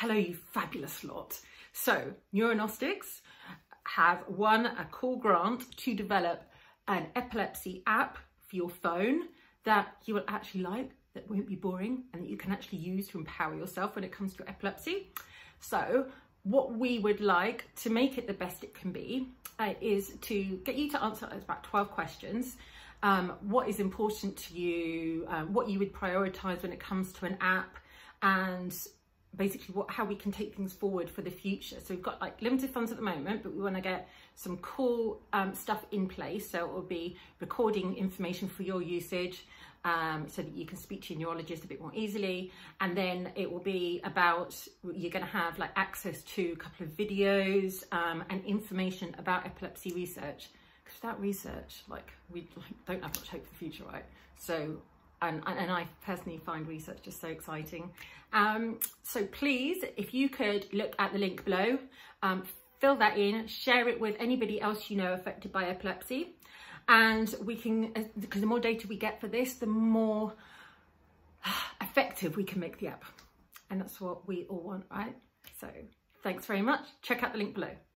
Hello, you fabulous lot. So, Neuronostics have won a cool grant to develop an epilepsy app for your phone that you will actually like, that won't be boring, and that you can actually use to empower yourself when it comes to epilepsy. So, what we would like to make it the best it can be uh, is to get you to answer about 12 questions. Um, what is important to you, um, what you would prioritize when it comes to an app, and basically what how we can take things forward for the future. So we've got like limited funds at the moment but we want to get some cool um, stuff in place. So it will be recording information for your usage um, so that you can speak to your neurologist a bit more easily. And then it will be about you're going to have like access to a couple of videos um, and information about epilepsy research. Because without research like we like, don't have much hope for the future right? So and, and I personally find research just so exciting. Um, so please, if you could look at the link below, um, fill that in, share it with anybody else you know affected by epilepsy. And we can, because the more data we get for this, the more effective we can make the app. And that's what we all want, right? So thanks very much. Check out the link below.